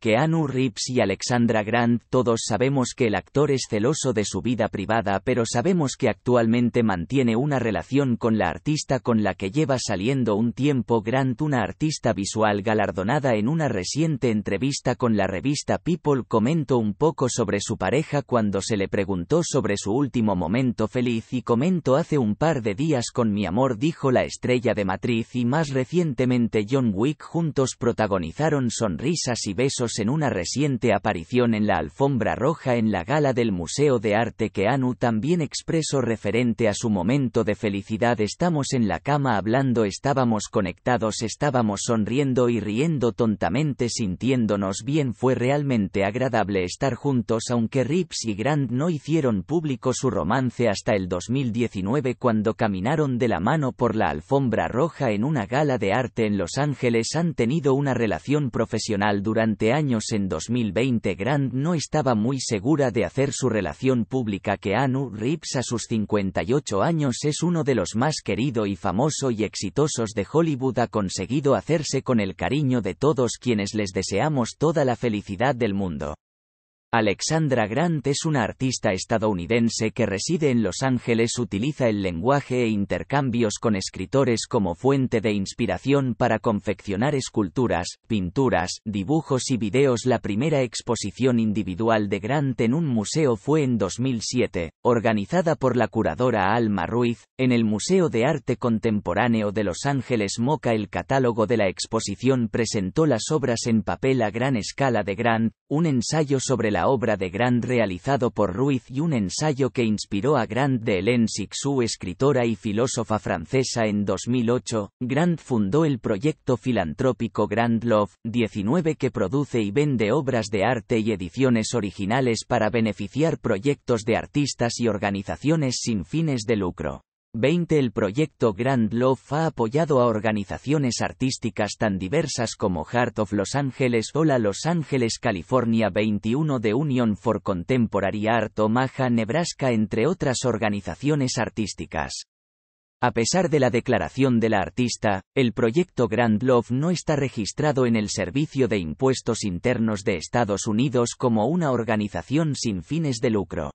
Keanu Reeves y Alexandra Grant todos sabemos que el actor es celoso de su vida privada pero sabemos que actualmente mantiene una relación con la artista con la que lleva saliendo un tiempo Grant una artista visual galardonada en una reciente entrevista con la revista People comentó un poco sobre su pareja cuando se le preguntó sobre su último momento feliz y comentó hace un par de días con mi amor dijo la estrella de matriz y más recientemente John Wick juntos protagonizaron sonrisas y besos en una reciente aparición en la alfombra roja en la gala del Museo de Arte que Anu también expresó referente a su momento de felicidad. Estamos en la cama hablando estábamos conectados estábamos sonriendo y riendo tontamente sintiéndonos bien. Fue realmente agradable estar juntos aunque Rips y Grant no hicieron público su romance hasta el 2019 cuando caminaron de la mano por la alfombra roja en una gala de arte en Los Ángeles. Han tenido una relación profesional durante años años en 2020 Grant no estaba muy segura de hacer su relación pública que Anu Reeves a sus 58 años es uno de los más querido y famoso y exitosos de Hollywood ha conseguido hacerse con el cariño de todos quienes les deseamos toda la felicidad del mundo. Alexandra Grant es una artista estadounidense que reside en Los Ángeles, utiliza el lenguaje e intercambios con escritores como fuente de inspiración para confeccionar esculturas, pinturas, dibujos y videos. La primera exposición individual de Grant en un museo fue en 2007, organizada por la curadora Alma Ruiz, en el Museo de Arte Contemporáneo de Los Ángeles Moca. El catálogo de la exposición presentó las obras en papel a gran escala de Grant, un ensayo sobre la obra de Grant realizado por Ruiz y un ensayo que inspiró a Grant de Hélène Sixou, escritora y filósofa francesa en 2008. Grant fundó el proyecto filantrópico Grant Love 19 que produce y vende obras de arte y ediciones originales para beneficiar proyectos de artistas y organizaciones sin fines de lucro. 20 El proyecto Grand Love ha apoyado a organizaciones artísticas tan diversas como Heart of Los Angeles o la Los Ángeles, California 21 de Union for Contemporary Art Omaha, Nebraska entre otras organizaciones artísticas. A pesar de la declaración de la artista, el proyecto Grand Love no está registrado en el Servicio de Impuestos Internos de Estados Unidos como una organización sin fines de lucro.